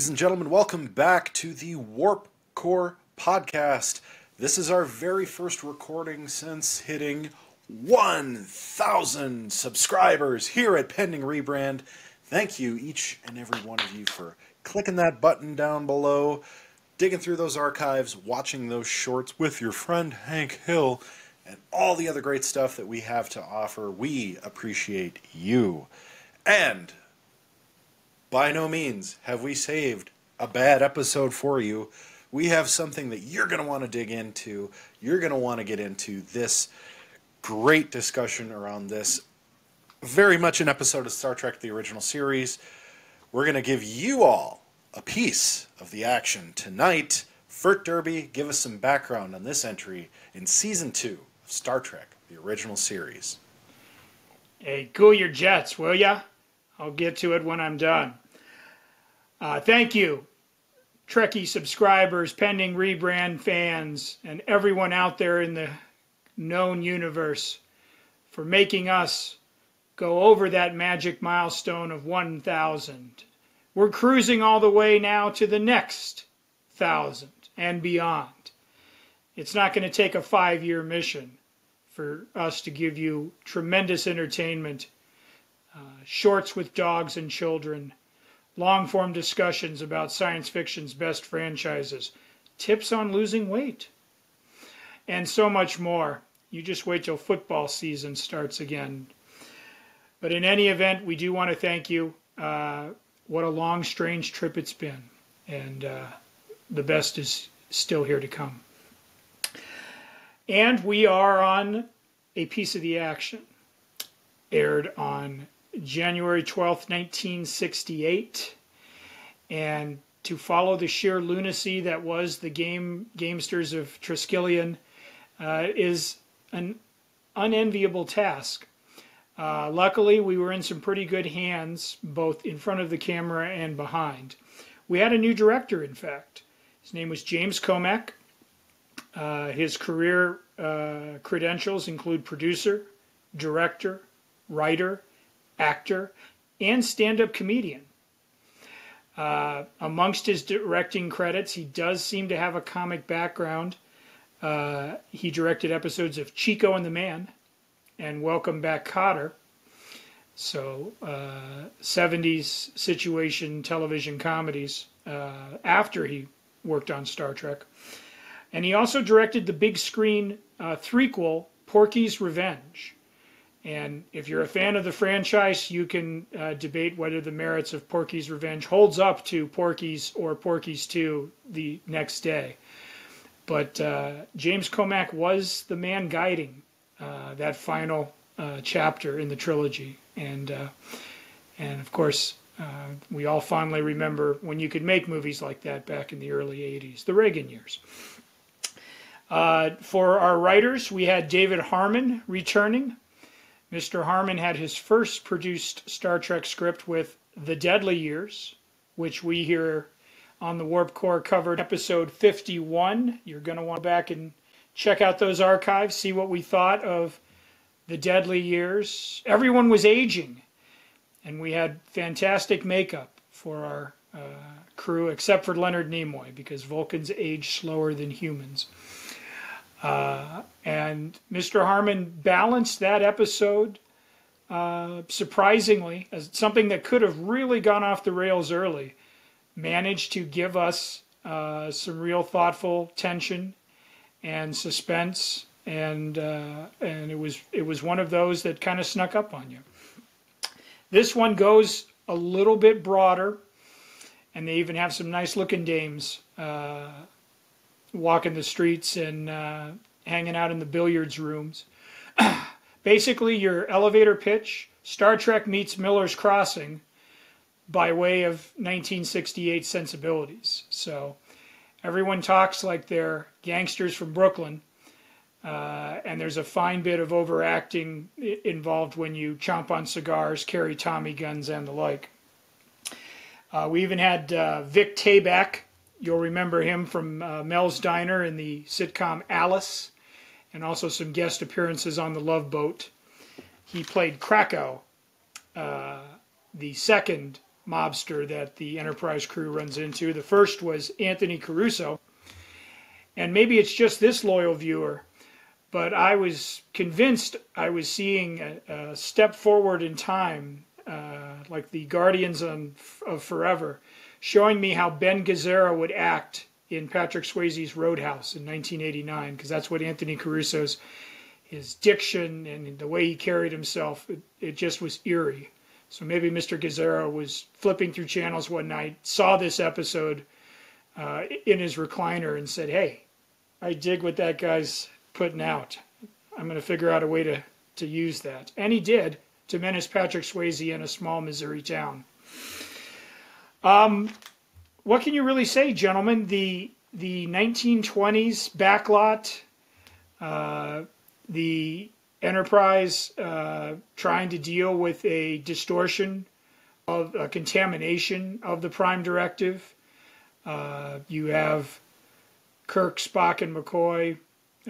Ladies and gentlemen, welcome back to the Warp Core podcast. This is our very first recording since hitting 1,000 subscribers here at Pending Rebrand. Thank you, each and every one of you, for clicking that button down below, digging through those archives, watching those shorts with your friend Hank Hill, and all the other great stuff that we have to offer. We appreciate you. And by no means have we saved a bad episode for you. We have something that you're going to want to dig into. You're going to want to get into this great discussion around this. Very much an episode of Star Trek the original series. We're going to give you all a piece of the action tonight. Fert Derby, give us some background on this entry in season two of Star Trek the original series. Hey, cool your jets, will ya? I'll get to it when I'm done. Uh, thank you, Trekkie subscribers, pending rebrand fans, and everyone out there in the known universe for making us go over that magic milestone of 1,000. We're cruising all the way now to the next thousand and beyond. It's not going to take a five year mission for us to give you tremendous entertainment, uh, shorts with dogs and children long form discussions about science fiction's best franchises, tips on losing weight, and so much more. You just wait till football season starts again. But in any event, we do want to thank you. Uh, what a long, strange trip it's been. And uh, the best is still here to come. And we are on a piece of the action, aired on January 12th, 1968. And to follow the sheer lunacy that was the game gamesters of Triskelion uh, is an unenviable task. Uh, luckily, we were in some pretty good hands, both in front of the camera and behind. We had a new director, in fact. His name was James Komack. Uh, his career uh, credentials include producer, director, writer, actor, and stand up comedian. Uh, amongst his directing credits, he does seem to have a comic background. Uh, he directed episodes of Chico and the Man and Welcome Back Kotter. So, uh, 70s situation television comedies uh, after he worked on Star Trek. And he also directed the big screen uh, threequel, Porky's Revenge. And if you're a fan of the franchise, you can uh, debate whether the merits of Porky's Revenge holds up to Porky's or Porky's 2 the next day. But uh, James Komack was the man guiding uh, that final uh, chapter in the trilogy. And, uh, and of course, uh, we all fondly remember when you could make movies like that back in the early 80s, the Reagan years. for our writers, we had David Harmon returning Mr. Harmon had his first produced Star Trek script with The Deadly Years, which we here on the Warp Core covered episode 51. You're going to want to go back and check out those archives, see what we thought of The Deadly Years. Everyone was aging, and we had fantastic makeup for our uh, crew, except for Leonard Nimoy, because Vulcans age slower than humans. Uh, and Mr. Harmon balanced that episode uh, surprisingly as something that could have really gone off the rails early. Managed to give us uh, some real thoughtful tension and suspense, and uh, and it was it was one of those that kind of snuck up on you. This one goes a little bit broader, and they even have some nice looking dames uh, walking the streets and uh, hanging out in the billiards rooms. Basically, your elevator pitch Star Trek meets Miller's Crossing by way of 1968 sensibilities. So everyone talks like they're gangsters from Brooklyn. Uh, and there's a fine bit of overacting involved when you chomp on cigars, carry Tommy guns, and the like. Uh, we even had uh, Vic Tayback You'll remember him from uh, Mel's Diner in the sitcom Alice, and also some guest appearances on The Love Boat. He played Krako, uh, the second mobster that the Enterprise crew runs into. The first was Anthony Caruso. And maybe it's just this loyal viewer, but I was convinced I was seeing a, a step forward in time, uh, like the Guardians on, of Forever, showing me how Ben Gazzara would act in Patrick Swayze's Roadhouse in 1989, because that's what Anthony Caruso's his diction and the way he carried himself, it, it just was eerie. So maybe Mr. Gazzara was flipping through channels one night, saw this episode uh, in his recliner, and said, "Hey, I dig what that guy's putting out. I'm going to figure out a way to to use that." And he did to menace Patrick Swayze in a small Missouri town. Um, what can you really say, gentlemen? The the 1920s backlot, uh, the Enterprise uh, trying to deal with a distortion of a contamination of the Prime Directive. Uh, you have Kirk, Spock, and McCoy,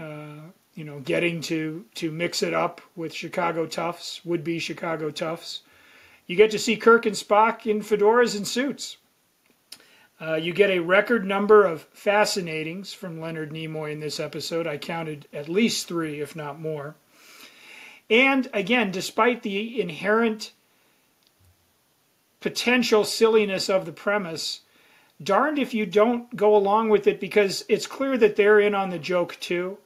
uh, you know, getting to to mix it up with Chicago toughs, would be Chicago toughs. You get to see Kirk and Spock in fedoras and suits. Uh, you get a record number of fascinatings from Leonard Nimoy in this episode. I counted at least three, if not more. And again, despite the inherent potential silliness of the premise, darned if you don't go along with it because it's clear that they're in on the joke too.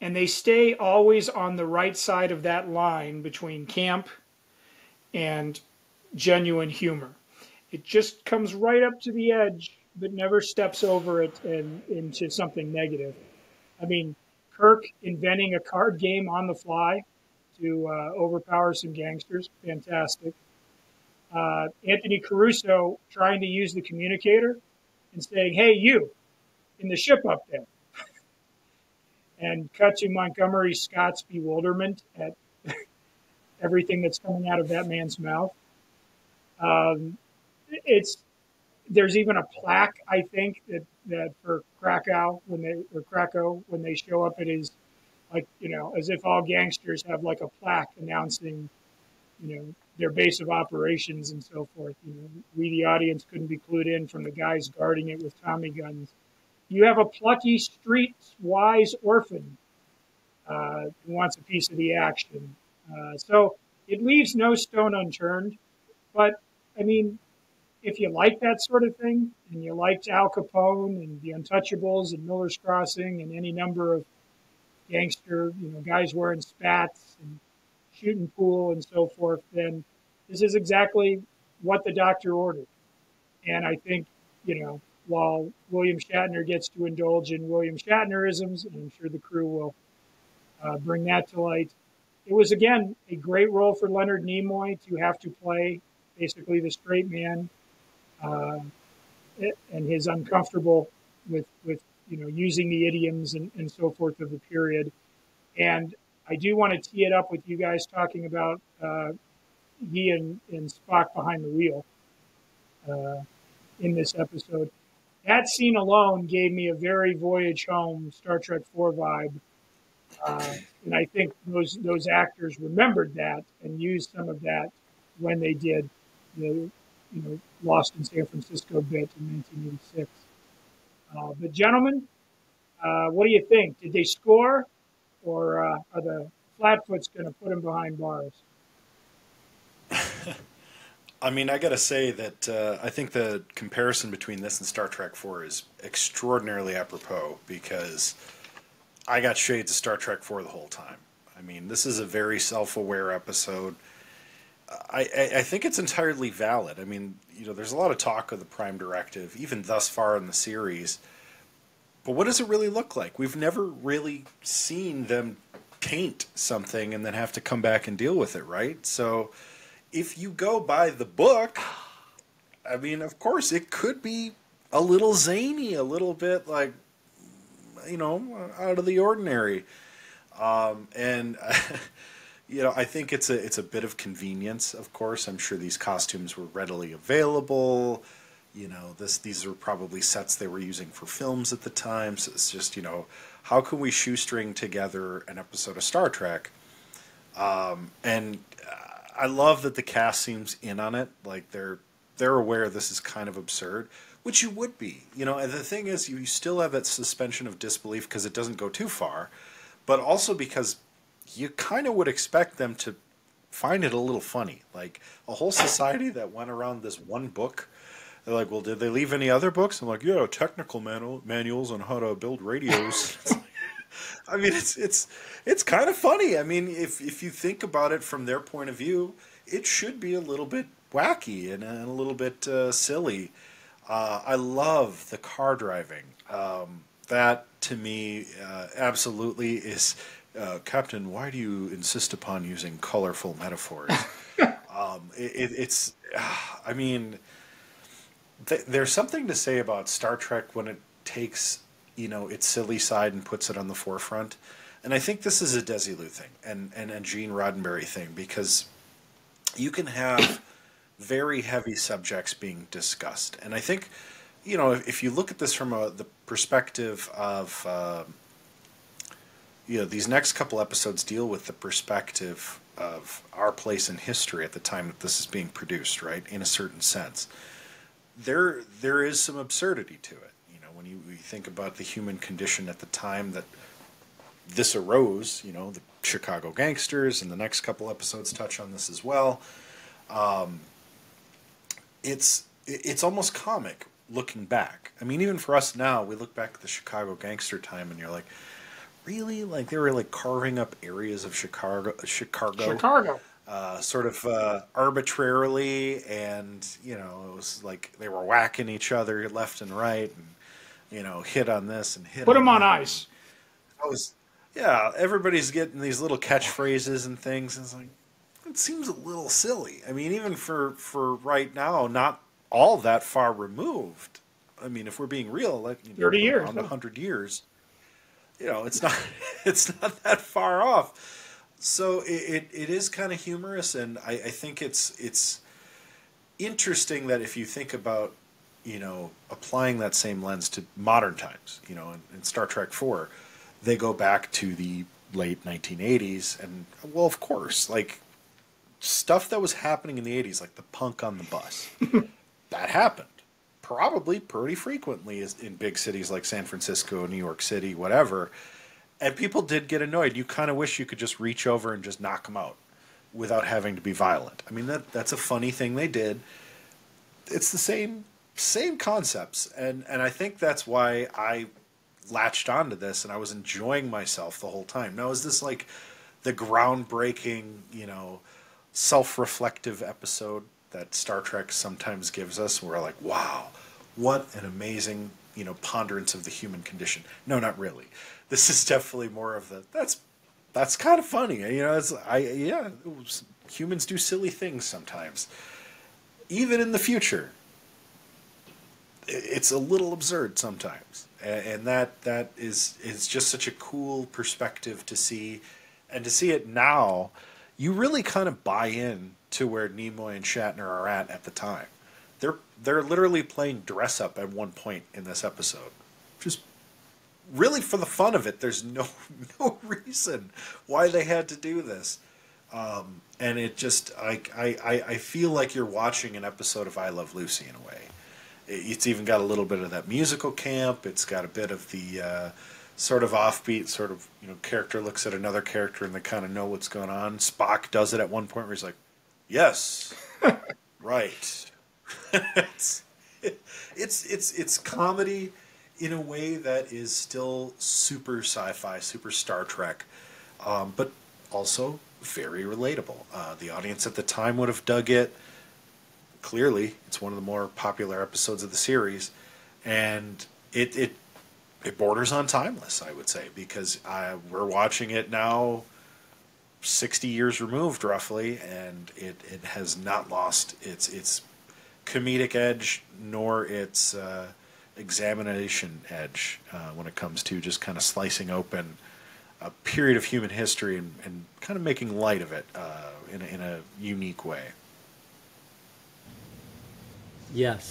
And they stay always on the right side of that line between camp and genuine humor. It just comes right up to the edge, but never steps over it and into something negative. I mean, Kirk inventing a card game on the fly to uh, overpower some gangsters. Fantastic. Uh, Anthony Caruso trying to use the communicator and saying, "Hey, you, in the ship up there," and cut to Montgomery Scott's bewilderment at everything that's coming out of that man's mouth. Um, it's there's even a plaque I think that, that for Krako when they or Krako when they show up it is like you know, as if all gangsters have like a plaque announcing, you know, their base of operations and so forth. You know, we the audience couldn't be clued in from the guys guarding it with Tommy guns. You have a plucky, street-wise orphan uh, who wants a piece of the action. Uh, so it leaves no stone unturned. But I mean, if you like that sort of thing, and you liked Al Capone and The Untouchables and Miller's Crossing and any number of gangster, you know, guys wearing spats and shooting pool and so forth, then this is exactly what the doctor ordered. And I think, you know, while William Shatner gets to indulge in William Shatnerisms, and I'm sure the crew will uh, bring that to light, it was again a great role for Leonard Nimoy to have to play basically the straight man uh, and his uncomfortable with with you know, using the idioms and, and so forth of the period. And I do want to tee it up with you guys talking about uh, he and, and Spock behind the wheel uh, in this episode. That scene alone gave me a very Voyage Home Star Trek 4 vibe. Uh, and I think those those actors remembered that and used some of that when they did the you know Lost in San Francisco bit in 1986. Uh, but gentlemen, uh, what do you think? Did they score, or uh, are the Flatfoots going to put them behind bars? I mean, I got to say that uh, I think the comparison between this and Star Trek 4 is extraordinarily apropos because I got shades of Star Trek 4 the whole time. I mean, this is a very self aware episode. I, I, think it's entirely valid. I mean, you know, there's a lot of talk of the Prime Directive, even thus far in the series. But what does it really look like? We've never really seen them taint something and then have to come back and deal with it, right? So if you go by the book, I mean, of course, it could be a little zany, a little bit like, you know, out of the ordinary. Um, and. you know, I think it's a it's a bit of convenience. Of course, I'm sure these costumes were readily available. You know, this these are probably sets they were using for films at the time. So it's just you know, how can we shoestring together an episode of Star Trek? Um, and I love that the cast seems in on it. Like they're they're aware this is kind of absurd, which you would be. You know, and the thing is, you still have that suspension of disbelief because it doesn't go too far, but also because you kind of would expect them to find it a little funny. Like a whole society that went around this one book. They're like, well, did they leave any other books? I'm like, yeah, technical manual, manuals on how to build radios. I mean, it's it's it's kind of funny. I mean, if if you think about it from their point of view, it should be a little bit wacky and, and a little bit uh, silly. Uh, I love the car driving. Um, that to me uh, absolutely is uh, Captain. Why do you insist upon using colorful metaphors? um, it, it's, I mean, th- there's something to say about Star Trek when it takes you know its silly side and puts it on the forefront. And I think this is a Desilu thing and, and a Gene Roddenberry thing because you can have very heavy subjects being discussed. And I think, you know, if, if you look at this from a, the perspective of, uh, you know, these next couple episodes deal with the perspective of our place in history at the time that this is being produced, right? In a certain sense, there there is some absurdity to it. You know, when you, you think about the human condition at the time that this arose, you know, the Chicago gangsters, and the next couple episodes touch on this as well. Um, it's it's almost comic looking back. I mean, even for us now, we look back at the Chicago gangster time, and you're like, really? Like they were like carving up areas of Chicago, Chicago, Chicago, uh, sort of uh, arbitrarily, and you know, it was like they were whacking each other left and right, and you know, hit on this and hit. Put on them on that. ice. I was, yeah. Everybody's getting these little catchphrases and things. And it's like it seems a little silly. I mean, even for for right now, not all that far removed. I mean, if we're being real, like you know, 30 years, on the hundred years, you know, it's not it's not that far off. So it it, it is kind of humorous, and I, I think it's it's interesting that if you think about you know applying that same lens to modern times, you know, in, in Star Trek Four, they go back to the late 1980s, and well, of course, like stuff that was happening in the 80s, like the punk on the bus, that happened probably pretty frequently is- in big cities like San Francisco, New York City, whatever. And people did get annoyed. You kind of wish you could just reach over and just knock them out without having to be violent. I mean, that that's a funny thing they did. It's the same same concepts, and and I think that's why I latched onto this and I was enjoying myself the whole time. Now, is this like the groundbreaking, you know, self-reflective episode that Star Trek sometimes gives us? We're like, wow, what an amazing, you know, ponderance of the human condition. No, not really. This is definitely more of the that's that's kind of funny. You know, it's I yeah, was- humans do silly things sometimes. Even in the future, it's a little absurd sometimes, and that that is is just such a cool perspective to see, and to see it now, you really kind of buy in to where Nimoy and Shatner are at at the time. They're they're literally playing dress up at one point in this episode, just really for the fun of it. There's no no reason why they had to do this. Um, and it just I, I I- feel like you're watching an episode of I Love Lucy in a way. It's even got a little bit of that musical camp. It's got a bit of the uh, sort of offbeat sort of you know character looks at another character and they kind of know what's going on. Spock does it at one point where he's like, "Yes, right." it's, it's it's it's comedy in a way that is still super sci-fi, super Star Trek, um, but also very relatable. Uh, the audience at the time would have dug it. Clearly, it's one of the more popular episodes of the series, and it it it borders on timeless. I would say because I, we're watching it now, sixty years removed, roughly, and it it has not lost its its comedic edge nor its uh, examination edge uh, when it comes to just kind of slicing open a period of human history and, and kind of making light of it uh, in, a, in a unique way. Yes.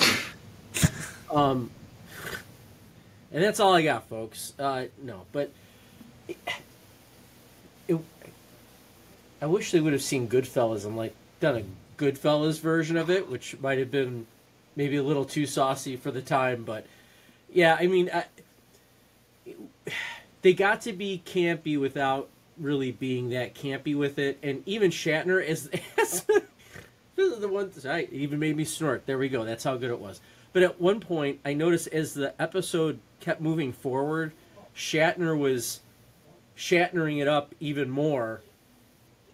um, and that's all I got, folks. Uh, no, but it, it, I wish they would have seen Goodfellas and like done a Goodfellas version of it, which might have been maybe a little too saucy for the time, but yeah, I mean, I, they got to be campy without really being that campy with it, and even Shatner is. this is the one that even made me snort. There we go. That's how good it was. But at one point, I noticed as the episode kept moving forward, Shatner was Shatnering it up even more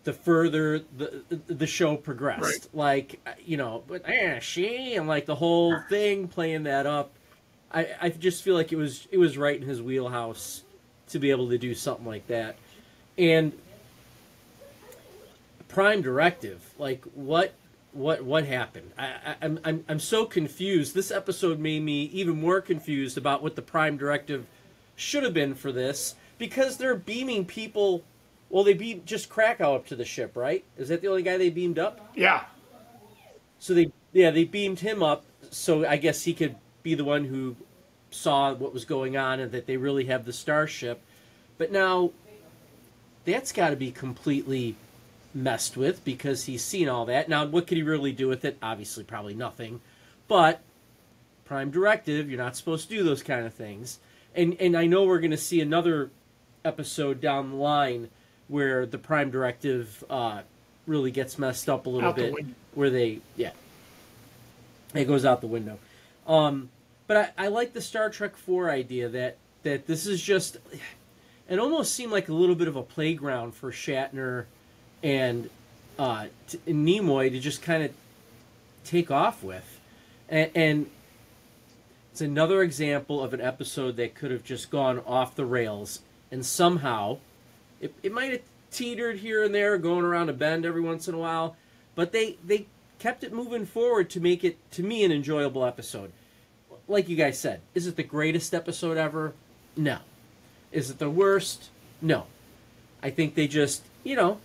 the further the the show progressed. Right. Like you know, but eh, she and like the whole thing playing that up. I I just feel like it was it was right in his wheelhouse to be able to do something like that, and Prime Directive. Like what what what happened? I, I I'm I'm I'm so confused. This episode made me even more confused about what the Prime Directive should have been for this because they're beaming people well, they beam just Krako up to the ship, right? Is that the only guy they beamed up? Yeah. So they, yeah, they beamed him up, so I guess he could be the one who saw what was going on and that they really have the starship. But now, that's got to be completely messed with because he's seen all that. Now, what could he really do with it? Obviously, probably nothing. But Prime Directive, you're not supposed to do those kind of things. And and I know we're going to see another episode down the line where the Prime Directive uh, really gets messed up a little out bit, where they yeah, it goes out the window. Um, but I, I like the Star Trek Four idea that that this is just it almost seemed like a little bit of a playground for Shatner and uh, t- Nimoy to just kind of take off with, and, and it's another example of an episode that could have just gone off the rails and somehow it, it might have teetered here and there, going around a bend every once in a while, but they they kept it moving forward to make it to me an enjoyable episode. Like you guys said, is it the greatest episode ever? No. Is it the worst? No. I think they just, you know,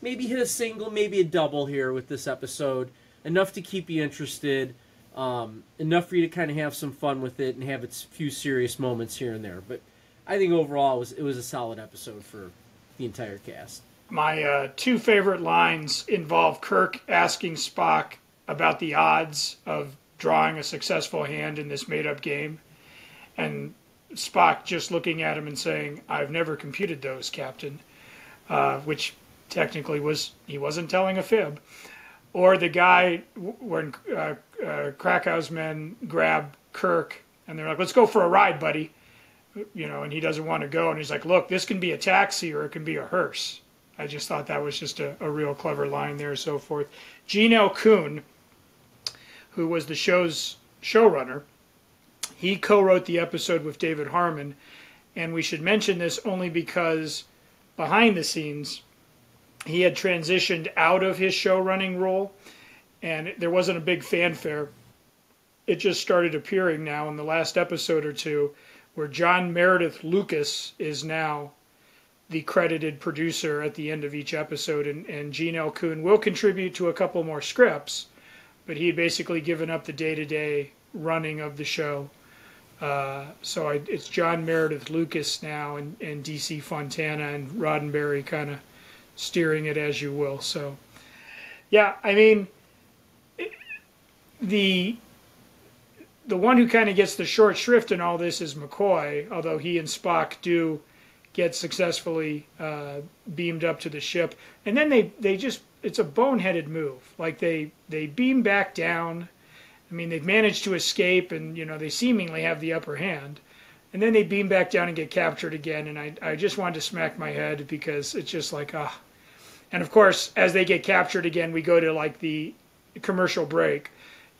maybe hit a single, maybe a double here with this episode. Enough to keep you interested, um, enough for you to kind of have some fun with it and have its few serious moments here and there. But I think overall it was it was a solid episode for the entire cast. My uh, two favorite lines involve Kirk asking Spock about the odds of drawing a successful hand in this made-up game, and Spock just looking at him and saying, "I've never computed those, Captain," uh, which technically was he wasn't telling a fib. Or the guy when uh, uh, Krako's men grab Kirk and they're like, "Let's go for a ride, buddy." you know, and he doesn't want to go. And he's like, look, this can be a taxi or it can be a hearse. I just thought that was just a, a real clever line there, so forth. Gene L. Coon, who was the show's showrunner, he co wrote the episode with David Harmon. And we should mention this only because behind the scenes, he had transitioned out of his show running role and there wasn't a big fanfare. It just started appearing now in the last episode or two where John Meredith Lucas is now the credited producer at the end of each episode, and, and Gene L. Will contribute to a couple more scripts, but he had basically given up the day to day running of the show. Uh, so I, it's John Meredith Lucas now, and, and DC Fontana and Roddenberry kind of steering it as you will. So, yeah, I mean, the the one who kind of gets the short shrift in all this is McCoy, although he and Spock do get successfully uh, beamed up to the ship, and then they they just it's a boneheaded move. Like they they beam back down. I mean, they've managed to escape, and you know they seemingly have the upper hand, and then they beam back down and get captured again. And I I just wanted to smack my head because it's just like ah. And of course, as they get captured again, we go to like the commercial break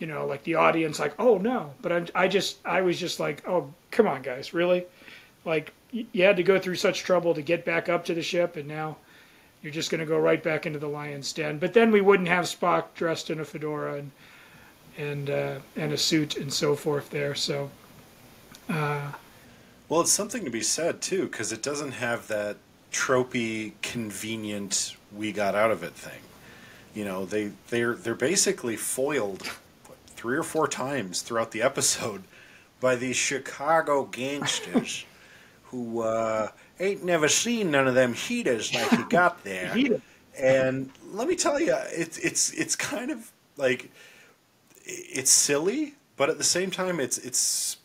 you know, like the audience, like, oh no. But I, I just, I was just like, oh, come on, guys, really? Like, you had to go through such trouble to get back up to the ship, and now you're just going to go right back into the lion's den. But then we wouldn't have Spock dressed in a fedora and and uh, and a suit and so forth there. So, uh, well, it's something to be said too, because it doesn't have that tropey, convenient "we got out of it" thing. You know, they they're they're basically foiled three or four times throughout the episode by these Chicago gangsters who uh, ain't never seen none of them heaters like you got there. and let me tell you, it's it's it's kind of like it's silly, but at the same time, it's it's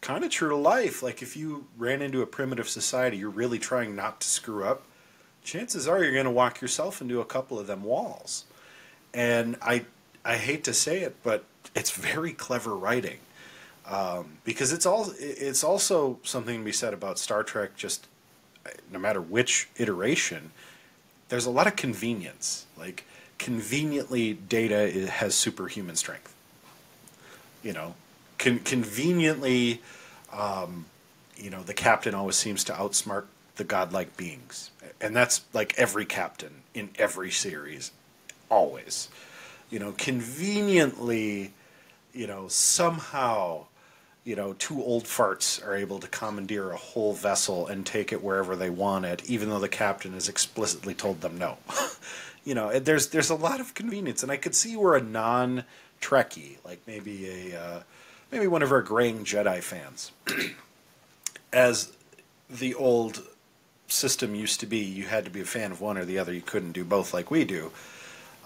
kind of true to life. Like if you ran into a primitive society, you're really trying not to screw up. Chances are you're going to walk yourself into a couple of them walls, and I I hate to say it, but it's very clever writing um, because it's all it's also something to be said about Star Trek. Just no matter which iteration, there's a lot of convenience. Like conveniently, Data has superhuman strength. You know, con- conveniently, um, you know, the captain always seems to outsmart the godlike beings, and that's like every captain in every series, always. You know, conveniently, you know, somehow you know, two old farts are able to commandeer a whole vessel and take it wherever they want it, even though the captain has explicitly told them no. you know, there's there's a lot of convenience, and I could see where a non Trekkie, like maybe a uh, maybe one of our graying Jedi fans, as the old system used to be, you had to be a fan of one or the other. You couldn't do both like we do.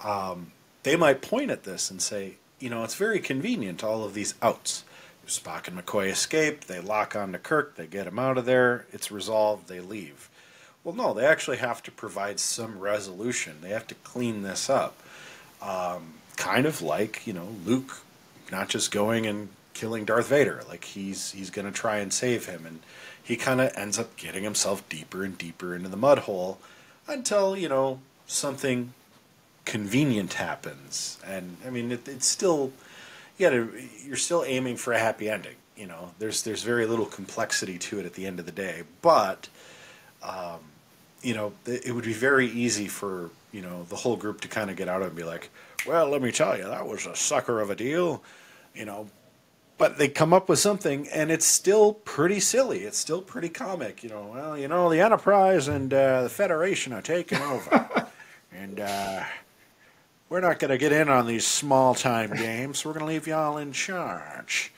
Um, they might point at this and say, you know, it's very convenient all of these outs Spock and McCoy escape. They lock on to Kirk. They get him out of there. It's resolved. They leave. Well, no, they actually have to provide some resolution. They have to clean this up. Um, kind of like, you know, Luke not just going and killing Darth Vader. Like he's he's going to try and save him, and he kind of ends up getting himself deeper and deeper into the mud hole until you know something convenient happens. And I mean, it, it's still you gotta, you're still aiming for a happy ending. You know, there's there's very little complexity to it at the end of the day, but um, you know, it would be very easy for you know the whole group to kind of get out of it and be like, well, let me tell you, that was a sucker of a deal, you know. But they come up with something, and it's still pretty silly. It's still pretty comic, you know. Well, you know, the Enterprise and uh, the Federation are taking over, and uh, we're not going to get in on these small time games. We're going to leave y'all in charge.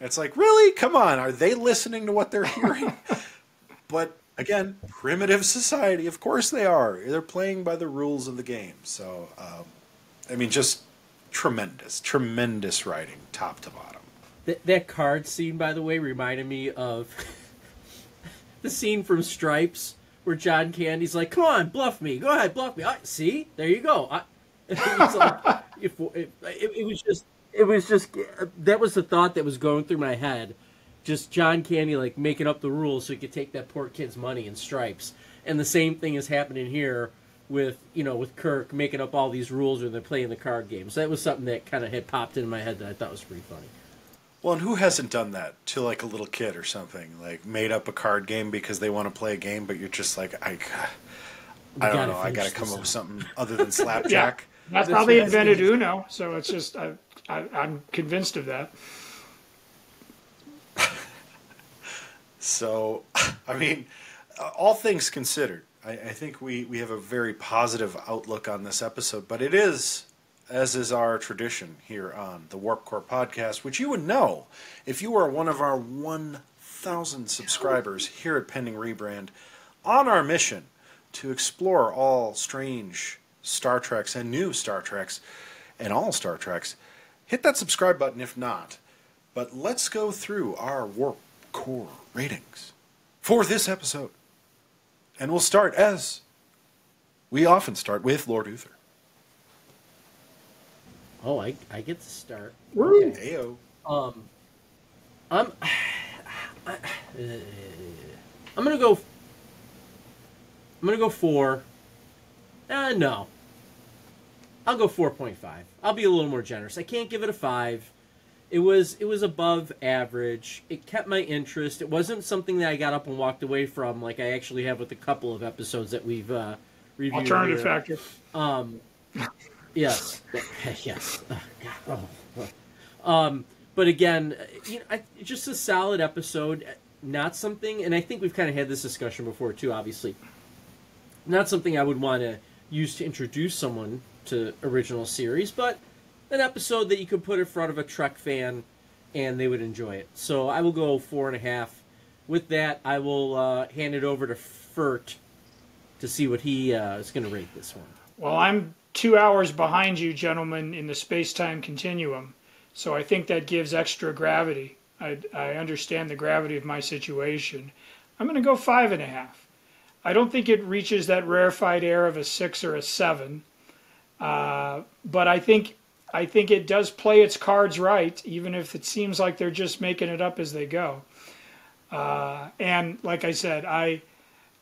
It's like, really? Come on. Are they listening to what they're hearing? but again, primitive society. Of course they are. They're playing by the rules of the game. So, um, I mean, just tremendous, tremendous writing, top to bottom. That, that card scene, by the way, reminded me of the scene from Stripes where John Candy's like, "Come on, bluff me. Go ahead, bluff me. I, see, there you go. I, it was like, if, it, it, was just, it was just, that was the thought that was going through my head. Just John Candy like making up the rules so he could take that poor kid's money in stripes. And the same thing is happening here with, you know, with Kirk making up all these rules when they're playing the card games. So that was something that kind of had popped into my head that I thought was pretty funny. Well, and who hasn't done that to like a little kid or something? Like made up a card game because they want to play a game, but you're just like, I, I don't know, I got to come up with something other than slapjack. That's how they invented Uno. So it's just I, I, I'm convinced of that. so, I mean, all things considered, I, I, think we, we have a very positive outlook on this episode, but it is, as is our tradition here on the Warp Core podcast, which you would know if you are one of our 1,000 subscribers here at Pending Rebrand on our mission to explore all strange Star Treks and new Star Treks and all Star Treks, hit that subscribe button if not. But let's go through our Warp Core ratings for this episode. And we'll start as we often start with Lord Uther. Oh, I, I get to start. Okay. Ayo. Um, I'm I, am gonna go. I'm gonna go four. Uh, no. I'll go 4.5. I'll be a little more generous. I can't give it a 5. It was it was above average. It kept my interest. It wasn't something that I got up and walked away from like I actually have with a couple of episodes that we've uh, reviewed. Alternative here. factor. Um, yes, yes. Oh, oh. Um, but again, you know, I, just a solid episode. Not something, and I think we've kind of had this discussion before too. Obviously, not something I would want to use to introduce someone to original series, but an episode that you could put in front of a Trek fan and they would enjoy it. So I will go four and a half. With that, I will uh, hand it over to Fert to see what he uh, is going to rate this one. Well, I'm two hours behind you, gentlemen, in the space time continuum. So I think that gives extra gravity. I, I understand the gravity of my situation. I'm going to go five and a half. I don't think it reaches that rarefied air of a six or a seven, uh, but I think I think it does play its cards right, even if it seems like they're just making it up as they go. Uh, and like I said, I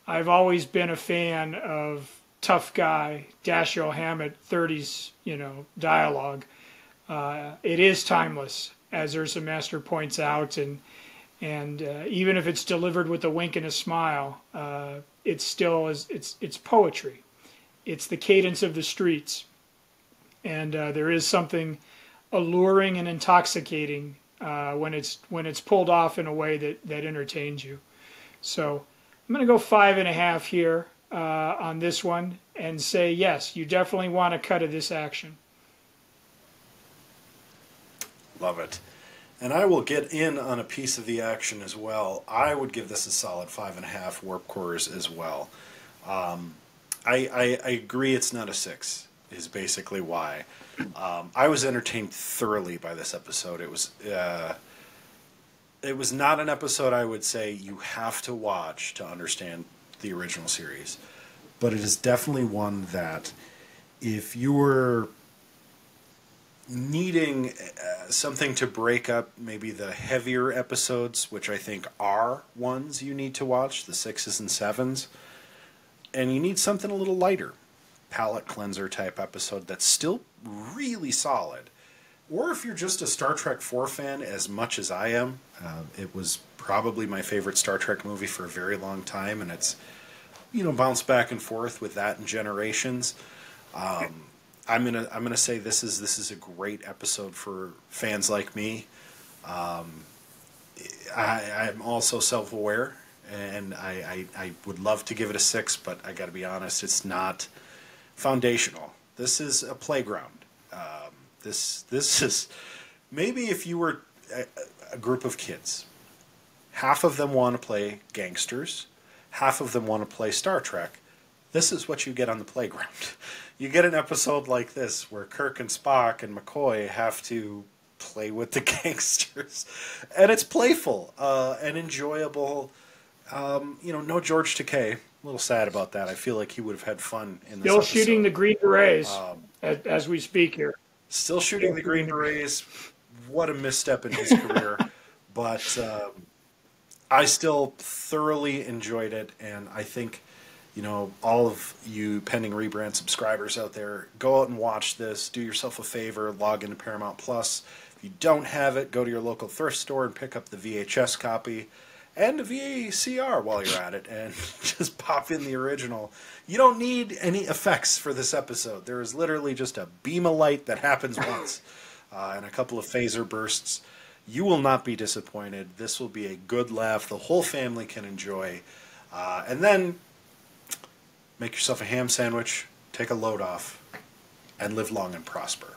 I've always been a fan of tough guy Dashiell Hammett 30s you know dialogue. Uh, it is timeless, as Urza Master points out, and and uh, even if it's delivered with a wink and a smile, uh, it still is it's it's poetry. It's the cadence of the streets, and uh, there is something alluring and intoxicating uh, when it's when it's pulled off in a way that that entertains you. So I'm going to go five and a half here uh, on this one and say yes, you definitely want a cut of this action. Love it. And I will get in on a piece of the action as well. I would give this a solid five and a half warp cores as well. Um, I, I, I, agree it's not a six, is basically why. Um, I was entertained thoroughly by this episode. It was. Uh, it was not an episode I would say you have to watch to understand the original series, but it is definitely one that if you were needing uh, something to break up maybe the heavier episodes, which I think are ones you need to watch, the sixes and sevens, and you need something a little lighter, palate cleanser type episode that's still really solid. Or if you're just a Star Trek 4 fan, as much as I am, uh, it was probably my favorite Star Trek movie for a very long time, and it's, you know, bounced back and forth with that in Generations. Um, I'm gonna I'm gonna say this is this is a great episode for fans like me. Um, I, I'm also self aware, and I, I, I would love to give it a six, but I got to be honest, it's not foundational. This is a playground. Um, this this is maybe if you were a, a group of kids, half of them want to play gangsters, half of them want to play Star Trek. This is what you get on the playground. you get an episode like this where Kirk and Spock and McCoy have to play with the gangsters, and it's playful uh, and enjoyable. Um, you know, no George Takei. A little sad about that. I feel like he would have had fun in this. Still episode. shooting the Green Berets um, as, as, we speak here. Still shooting the Green Berets. What a misstep in his career, but um, I still thoroughly enjoyed it, and I think you know, all of you pending rebrand subscribers out there, go out and watch this. Do yourself a favor, log into Paramount Plus. If you don't have it, go to your local thrift store and pick up the VHS copy and a VCR while you're at it and just pop in the original. You don't need any effects for this episode. There is literally just a beam of light that happens once uh, and a couple of phaser bursts. You will not be disappointed. This will be a good laugh the whole family can enjoy. Uh, and then make yourself a ham sandwich, take a load off, and live long and prosper.